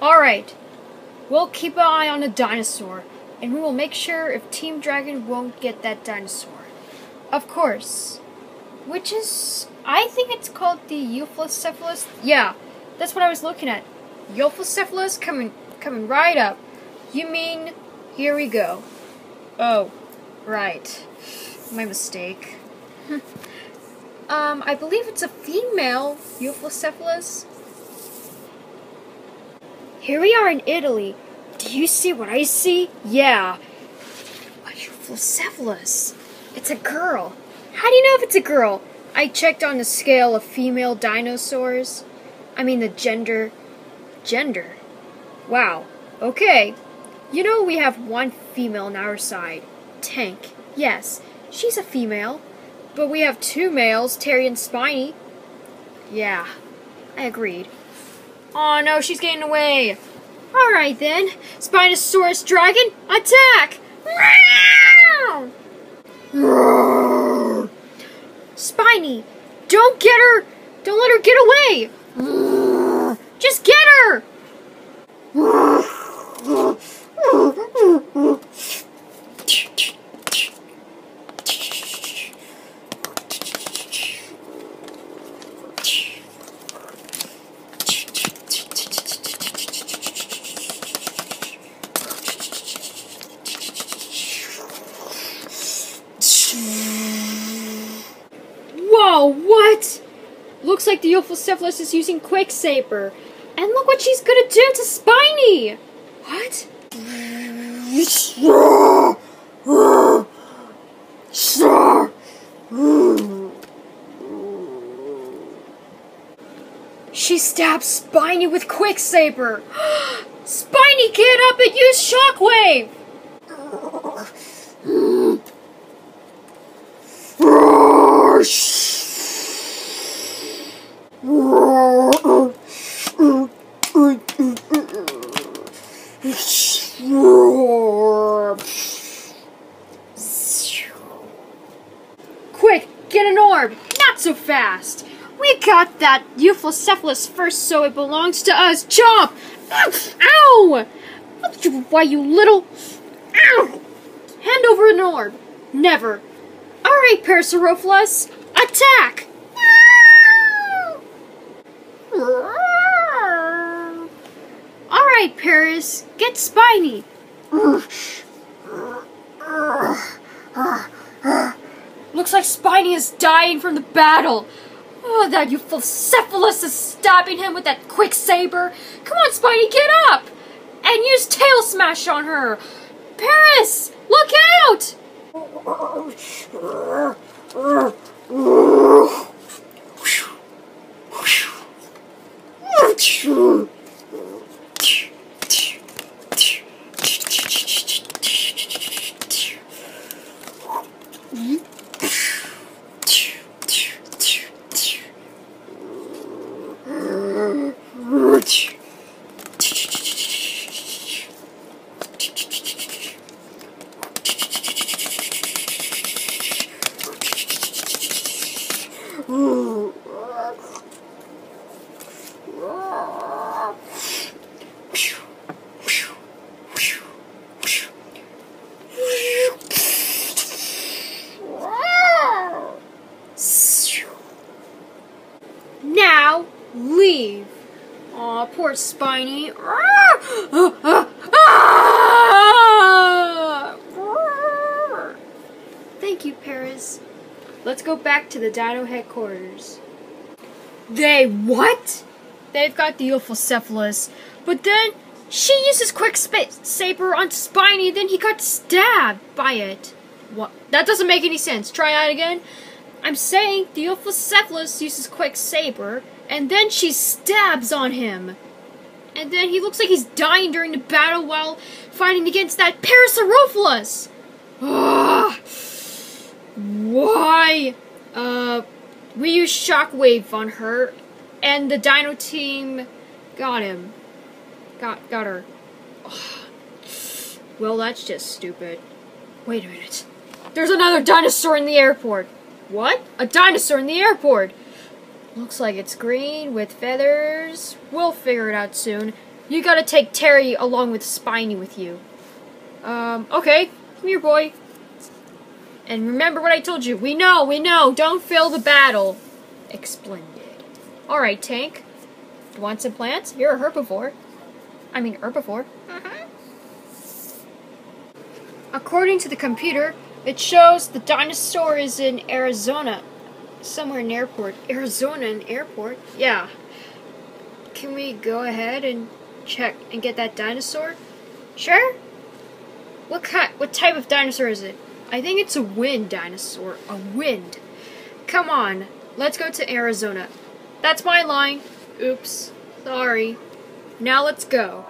Alright. We'll keep an eye on the dinosaur, and we will make sure if Team Dragon won't get that dinosaur. Of course. Which is. I think it's called the Euoplocephalus. Yeah, that's what I was looking at. Euoplocephalus coming, coming right up. You mean. Here we go. Oh, right. My mistake. um, I believe it's a female Euoplocephalus. Here we are in Italy. Do you see what I see? Yeah. A Euoplocephalus. It's a girl. How do you know if it's a girl? I checked on the scale of female dinosaurs. I mean the gender. Gender. Wow. Okay. You know we have one female on our side. Tank. Yes, she's a female. But we have two males, Terry and Spiny. Yeah, I agreed. Oh no, she's getting away. Alright then. Spinosaurus Dragon, attack! Spiny, don't get her! Don't let her get away! Looks like the Euoplocephalus is using Quicksaber. And look what she's gonna do to Spiny! What? She stabs Spiny with Quicksaber! Spiny, get up and use Shockwave! An orb! Not so fast! We got that Euoplocephalus first, so it belongs to us. Jump! Ow! Why, you little. Ow! Hand over an orb. Never. Alright, Parasaurolophus, attack! Alright, Paris, get spiny. Looks like Spiny is dying from the battle. Oh, that Euoplocephalus is stabbing him with that quick saber. Come on, Spiny, get up! And use Tail Smash on her. Paris, look out! Oh, Now leave. Aw, poor Spiny. Thank you, Paris. Let's go back to the Dino headquarters. They what? They've got the Euoplocephalus, but then she uses quick saber on Spiny, then he got stabbed by it. What? That doesn't make any sense. Try that again. I'm saying the Euoplocephalus uses quick saber, and then she stabs on him. And then he looks like he's dying during the battle while fighting against that Parasaurolophus. Ugh. Why? Uh, we used Shockwave on her, and the Dino team got him. Got got her. Ugh. Well, that's just stupid. Wait a minute. There's another dinosaur in the airport. What? A dinosaur in the airport? Looks like it's green with feathers. We'll figure it out soon. You gotta take Terry along with Spiny with you. Um, okay. Come here, boy. And remember what I told you. We know, we know. Don't fail the battle. Splendid. Alright, Tank. You want some plants? You're a herbivore. I mean, herbivore. According to the computer, it shows the dinosaur is in Arizona. Somewhere in airport. Arizona in airport? Yeah. Can we go ahead and check and get that dinosaur? Sure. What kind what type of dinosaur is it? I think it's a wind dinosaur. A wind. Come on. Let's go to Arizona. That's my line. Oops. Sorry. Now let's go.